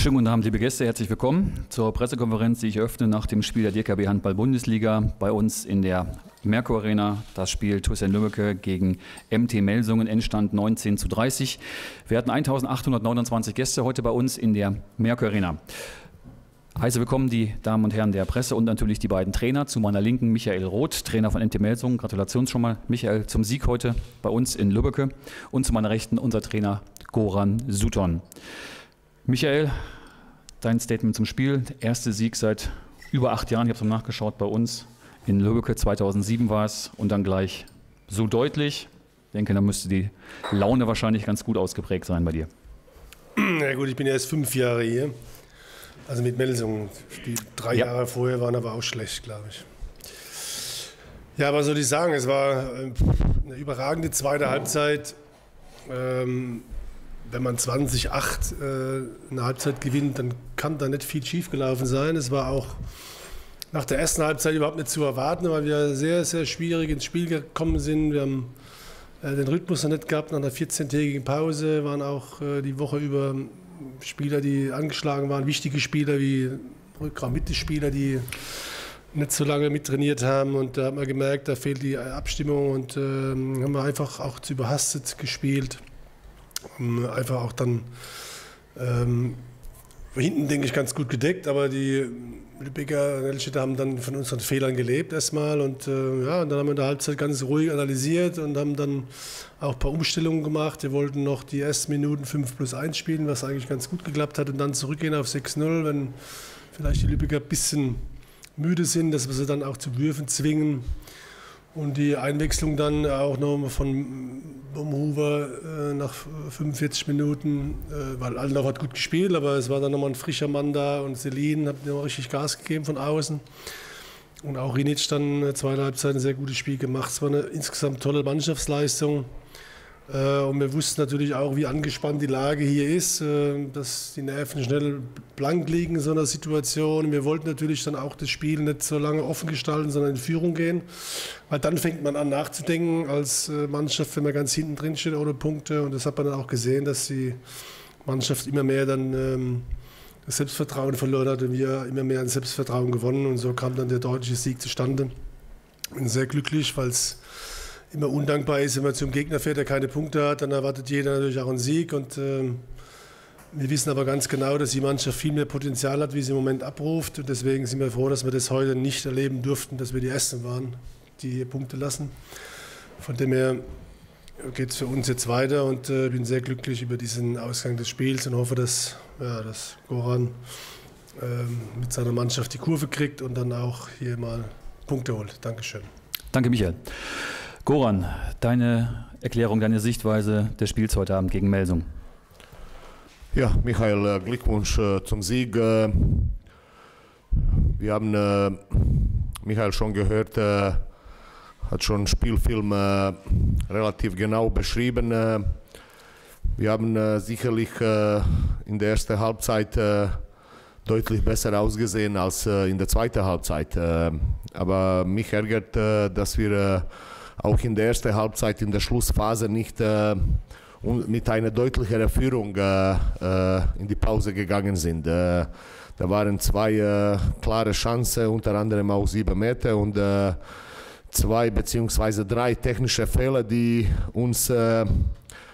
Schönen guten Abend, liebe Gäste, herzlich willkommen zur Pressekonferenz, die ich öffne nach dem Spiel der DKB Handball Bundesliga bei uns in der Merkur Arena. Das Spiel Thyssen Lübbecke gegen MT Melsungen, Endstand 19 zu 30. Wir hatten 1829 Gäste heute bei uns in der Merkur Arena. Heiße willkommen die Damen und Herren der Presse und natürlich die beiden Trainer. Zu meiner Linken Michael Roth, Trainer von MT Melsungen. Gratulation schon mal, Michael, zum Sieg heute bei uns in Lübbecke. Und zu meiner Rechten unser Trainer Goran Suton. Michael, dein Statement zum Spiel. erste Sieg seit über acht Jahren. Ich habe es nachgeschaut bei uns. In Lübbecke 2007 war es und dann gleich so deutlich. Ich denke, da müsste die Laune wahrscheinlich ganz gut ausgeprägt sein bei dir. Na gut, ich bin ja erst fünf Jahre hier. Also mit Melsungen. Die drei ja. Jahre vorher waren aber auch schlecht, glaube ich. Ja, was soll ich sagen? Es war äh, eine überragende zweite Halbzeit. Ähm, wenn man 2008 äh, eine Halbzeit gewinnt, dann kann da nicht viel schiefgelaufen sein. Es war auch nach der ersten Halbzeit überhaupt nicht zu erwarten, weil wir sehr, sehr schwierig ins Spiel gekommen sind. Wir haben äh, den Rhythmus noch nicht gehabt nach einer 14-tägigen Pause, waren auch äh, die Woche über Spieler, die angeschlagen waren, wichtige Spieler wie Rückraum-Mittelspieler, die nicht so lange mittrainiert haben und da hat man gemerkt, da fehlt die Abstimmung und äh, haben wir einfach auch zu überhastet gespielt. Einfach auch dann ähm, hinten, denke ich, ganz gut gedeckt, aber die Lübecker Nelstädter haben dann von unseren Fehlern gelebt erstmal und äh, ja, und dann haben wir in der Halbzeit ganz ruhig analysiert und haben dann auch ein paar Umstellungen gemacht. Wir wollten noch die ersten Minuten 5 plus 1 spielen, was eigentlich ganz gut geklappt hat und dann zurückgehen auf 6-0, wenn vielleicht die Lübecker ein bisschen müde sind, dass wir sie dann auch zu Würfen zwingen. Und die Einwechslung dann auch noch von Bomhuber äh, nach 45 Minuten, äh, weil Aldorf hat gut gespielt, aber es war dann nochmal ein frischer Mann da und Selin hat noch richtig Gas gegeben von außen. Und auch Rinic dann äh, zweite ein sehr gutes Spiel gemacht. Es war eine insgesamt tolle Mannschaftsleistung. Äh, und wir wussten natürlich auch, wie angespannt die Lage hier ist, äh, dass die Nerven schnell blank liegen in so einer Situation. Wir wollten natürlich dann auch das Spiel nicht so lange offen gestalten, sondern in Führung gehen, weil dann fängt man an nachzudenken als äh, Mannschaft, wenn man ganz hinten drin steht ohne Punkte. Und das hat man dann auch gesehen, dass die Mannschaft immer mehr dann ähm, das Selbstvertrauen verloren hat und wir immer mehr an Selbstvertrauen gewonnen. Und so kam dann der deutliche Sieg zustande. Ich bin sehr glücklich, weil es immer undankbar ist, wenn man zum Gegner fährt, der keine Punkte hat, dann erwartet jeder natürlich auch einen Sieg. Und äh, wir wissen aber ganz genau, dass die Mannschaft viel mehr Potenzial hat, wie sie im Moment abruft. Und deswegen sind wir froh, dass wir das heute nicht erleben durften, dass wir die Ersten waren, die Punkte lassen. Von dem her geht es für uns jetzt weiter und äh, bin sehr glücklich über diesen Ausgang des Spiels und hoffe, dass, ja, dass Goran äh, mit seiner Mannschaft die Kurve kriegt und dann auch hier mal Punkte holt. Dankeschön. Danke, Michael. Goran, deine Erklärung, deine Sichtweise des Spiels heute Abend gegen Melsung. Ja, Michael, äh, Glückwunsch äh, zum Sieg. Äh, wir haben Michael schon gehört, hat schon Spielfilm relativ genau beschrieben. Wir haben sicherlich in der ersten Halbzeit deutlich besser ausgesehen als in der zweiten Halbzeit. Aber mich ärgert, dass wir auch in der ersten Halbzeit, in der Schlussphase nicht äh, mit einer deutlicheren Führung äh, äh, in die Pause gegangen sind. Da waren zwei klare Chancen, unter anderem auch sieben Meter und zwei beziehungsweise drei technische Fehler, die uns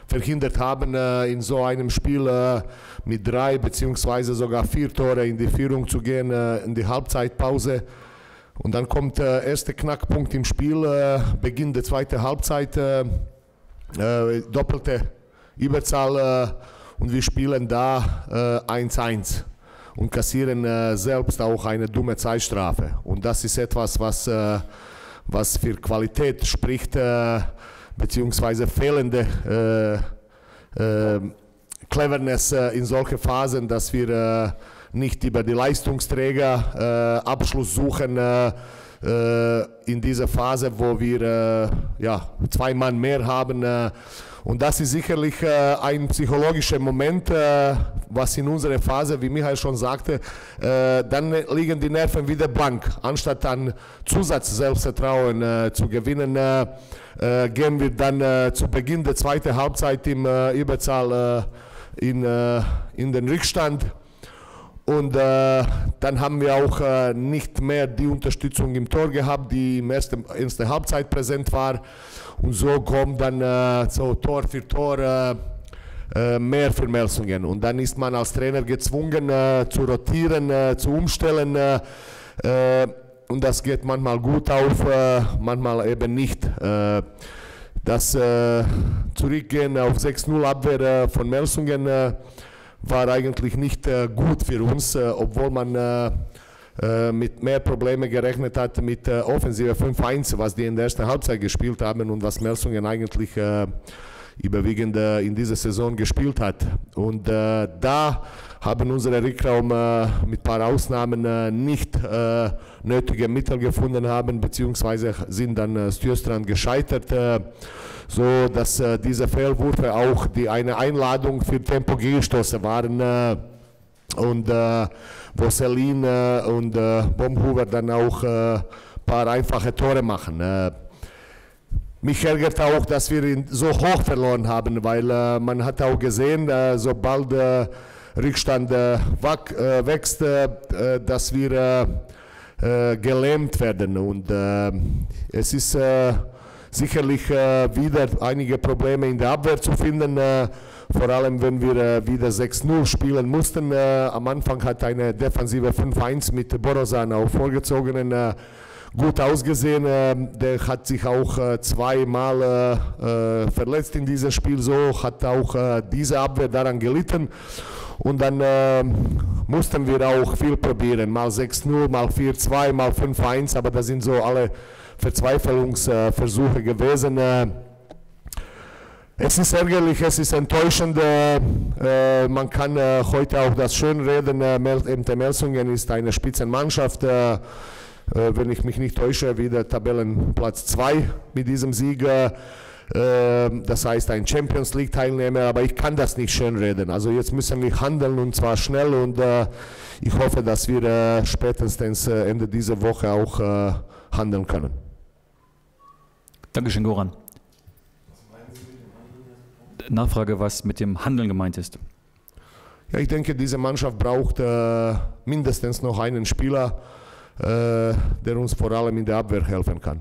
verhindert haben, in so einem Spiel mit drei beziehungsweise sogar vier Tore in die Führung zu gehen in die Halbzeitpause. Und dann kommt der erste Knackpunkt im Spiel, äh, Beginn der zweiten Halbzeit, äh, äh, doppelte Überzahl äh, und wir spielen da 1-1 äh, und kassieren äh, selbst auch eine dumme Zeitstrafe. Und das ist etwas, was, was für Qualität spricht, beziehungsweise fehlende Cleverness in solchen Phasen, dass wir nicht über die Leistungsträger äh, Abschluss suchen äh, äh, in dieser Phase, wo wir äh, ja, zwei Mann mehr haben. Und das ist sicherlich ein psychologischer Moment, was in unserer Phase, wie Michael schon sagte, dann liegen die Nerven wieder blank. Anstatt an Zusatz-Selbstvertrauen zu gewinnen, gehen wir dann zu Beginn der zweiten Halbzeit im Überzahl in, in den Rückstand. Und äh, dann haben wir auch äh, nicht mehr die Unterstützung im Tor gehabt, die im ersten, ersten Halbzeit präsent war. Und so kommt dann äh, so Tor für Tor äh, äh, mehr Vermessungen. Und dann ist man als Trainer gezwungen äh, zu rotieren, zu umstellen. und das geht manchmal gut auf, manchmal eben nicht. das Zurückgehen auf 6-0 Abwehr von Melsungen war eigentlich nicht äh, gut für uns, äh, obwohl man äh, mit mehr Problemen gerechnet hat mit Offensive 5-1, was die in der ersten Halbzeit gespielt haben und was Melsungen eigentlich überwiegend in dieser Saison gespielt hat. Und da haben unsere Rückraum mit ein paar Ausnahmen nicht nötige Mittel gefunden haben, beziehungsweise sind dann äh, Stürstrand gescheitert so dass äh, diese Fehlwürfe auch die eine Einladung für Tempo gestoßen waren äh, und äh, wo Selin äh, und äh, Bomhuber dann auch ein äh, paar einfache Tore machen. Äh, mich ärgert auch, dass wir ihn so hoch verloren haben, weil äh, man hat auch gesehen, äh, sobald der Rückstand äh, wächst, äh, dass wir äh, gelähmt werden. Und äh, es ist äh, sicherlich äh, wieder einige Probleme in der Abwehr zu finden. Äh, vor allem, wenn wir äh, wieder 6-0 spielen mussten. Äh, am Anfang hat eine defensive 5-1 mit Borosan auch vorgezogenen äh, gut ausgesehen. Äh, der hat sich auch zweimal verletzt in diesem Spiel. So hat auch diese Abwehr daran gelitten. Und dann äh, mussten wir auch viel probieren. Mal 6-0, mal 4-2, mal 5-1. Aber das sind so alle Verzweiflungsversuche gewesen. Äh, es ist ärgerlich, es ist enttäuschend. Äh, man kann äh, heute auch das schön reden. MT Melsungen ist eine Spitzenmannschaft. Wenn ich mich nicht täusche, wieder Tabellenplatz 2 mit diesem Sieg. das heißt ein Champions League Teilnehmer, aber ich kann das nicht schön reden. Also jetzt müssen wir handeln und zwar schnell und ich hoffe, dass wir spätestens Ende dieser Woche auch handeln können. Dankeschön, Goran. Nachfrage, was mit dem Handeln gemeint ist. Ja, ich denke, diese Mannschaft braucht äh, mindestens noch einen Spieler, äh, der uns vor allem in der Abwehr helfen kann.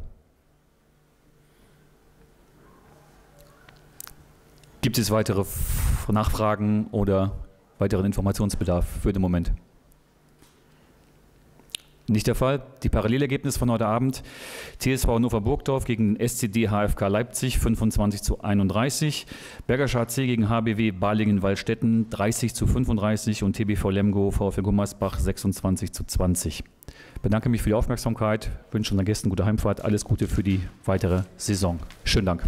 Gibt es weitere Nachfragen oder weiteren Informationsbedarf für den Moment? Nicht der Fall. Die Parallelergebnisse von heute Abend. TSV Hannover Burgdorf gegen SCD HFK Leipzig 25 zu 31. Berger HC gegen HBW Balingen-Wallstätten 30 zu 35 und TBV Lemgo VfL Gummersbach 26 zu 20. Ich bedanke mich für die Aufmerksamkeit, wünsche unseren Gästen gute Heimfahrt, alles Gute für die weitere Saison. Schönen Dank.